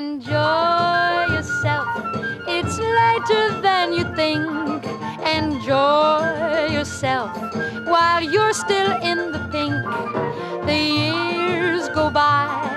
Enjoy yourself. It's lighter than you think. Enjoy yourself while you're still in the pink. The years go by